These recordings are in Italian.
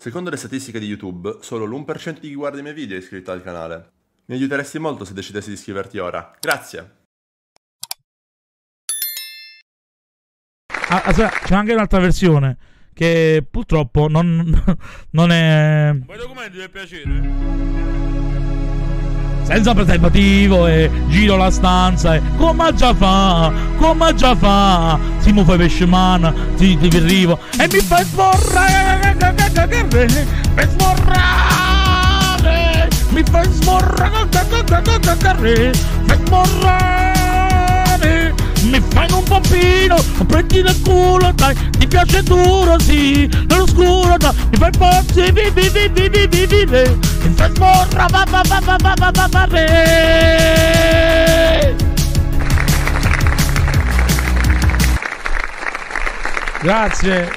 Secondo le statistiche di YouTube, solo l'1% di chi guarda i miei video è iscritto al canale. Mi aiuteresti molto se decidessi di iscriverti ora. Grazie! Ah, aspetta, c'è anche un'altra versione che purtroppo non, non è... Vuoi documenti per piacere? Senza preservativo e giro la stanza e come già fa, come già fa, si muove pesce man, ti, ti arrivo e mi fai sborrare, mi sborrare, mi fai sborrare, mi sborrare, mi fai un pompino, prendi nel culo, dai, ti piace duro, sì, nell'oscuro, dai, mi fai pazzi, vivi, vivi, vivi, vivi, vivi, va, va, va, va, va, va, va, va, va, Grazie.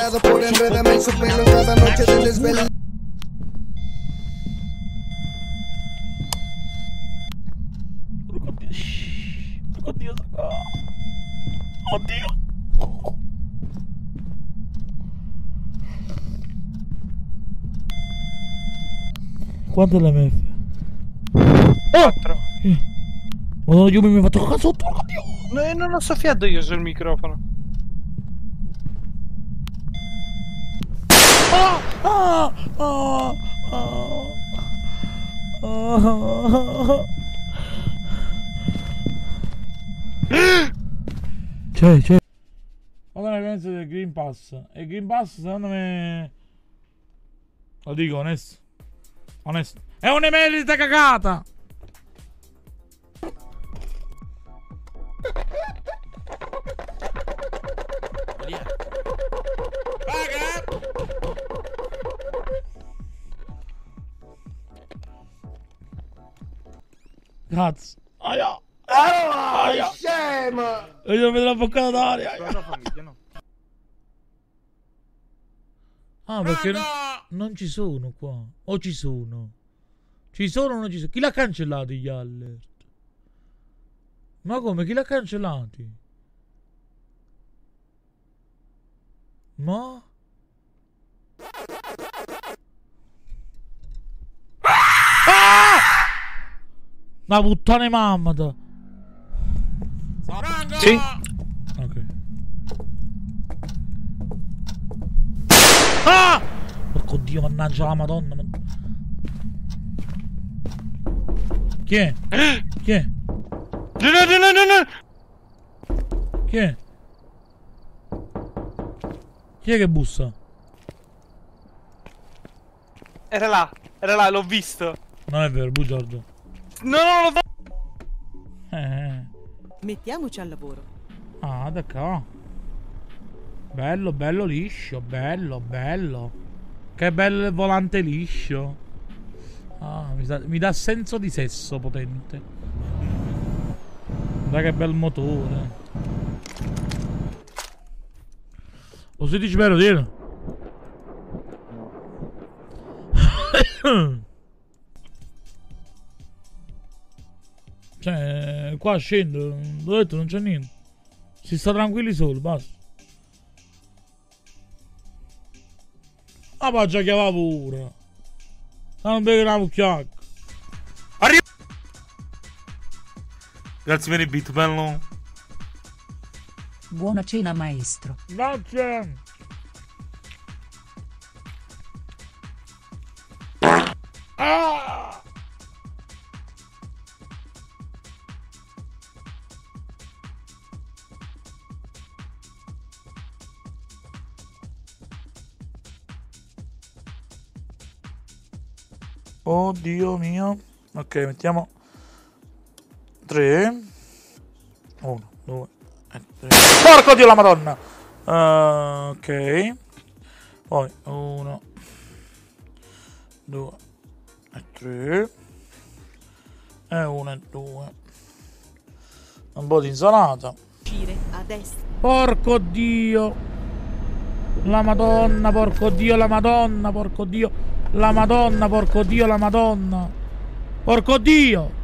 Desesperado por enredarme en su pelo cada noche de desvelo. ¿Cuánto es la MF? No, io mi faccio cazzo, turco Dio! No, non ho soffiato io sul microfono. Ah, ah, ah, ah. Ah. C'è, c'è. Cosa ne pensi del Green Pass? Il Green Pass secondo me... Lo dico onesto. Onesto. È un'emerita cagata! Cazzo. Aia. Aia. Scema! E io vedo la boccata d'aria. No, famiglia, no. Ah, perché no- non ci sono qua. O ci sono? Ci sono o non ci sono? Chi l'ha cancellato gli alert? Ma come? Chi l'ha cancellati? Ma? Ma puttane mamma da. Sì. Ok. Ah! Porco dio, mannaggia la madonna. ma- Chi è? Chi è? No, no, no, no, no. Chi è? Chi è che bussa? Era là, era là, l'ho visto. Non è vero, bugiardo. No, no, Eh, eh. Mettiamoci al lavoro. Ah, da qua. Bello, bello liscio, bello, bello. Che bello il volante liscio. Ah, mi, dà senso di sesso potente. Guarda che bel motore. Lo 16 vero, dire? Cioè, qua scendo, l'ho detto, non c'è niente. Si sta tranquilli solo, basta. Ah, ma già chiamava pure. Non bevi una mucchiacca. Grazie per il beat, bello. Buona cena maestro. Grazie. Ah! Oddio mio. Ok, mettiamo 3 1 2 3 Porco dio la madonna. Uh, ok. Poi 1 2 E tre. E uno e due. Un po' di insalata. Uscire a destra. Porco dio. La madonna, porco dio, la madonna, porco dio. La madonna, porco dio, la madonna. Porco dio.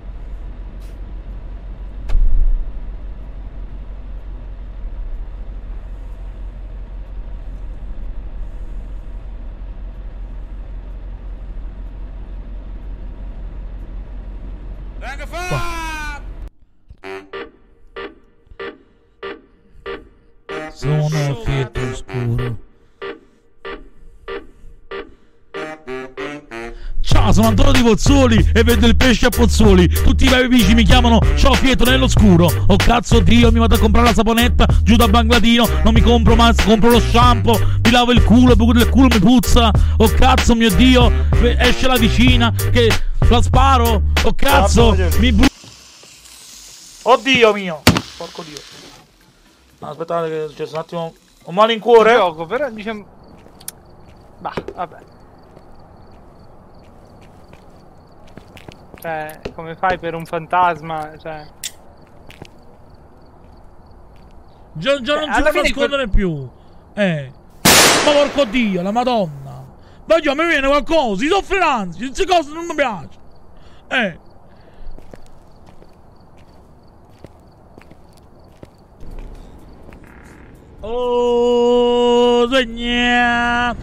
Sono fietto Ciao, sono Antonio di Pozzoli e vendo il pesce a Pozzoli. Tutti i miei amici mi chiamano Ciao Pietro nell'oscuro. Oh cazzo Dio, mi vado a comprare la saponetta giù da Bangladino. Non mi compro ma compro lo shampoo. Mi lavo il culo, il culo mi puzza. Oh cazzo mio Dio, esce la vicina che la sparo. Oh cazzo, mi bru- Oddio mio. Porco Dio. No, aspettate che è successo un attimo. Ho male in cuore? gioco, però diciamo... Bah, vabbè. Cioè, come fai per un fantasma? Cioè... Già, già non alla si può fine nascondere più. Eh. Ma porco dio, la madonna. Ma già mi viene qualcosa, si soffre queste cose non mi piace. Eh. Oh, segna.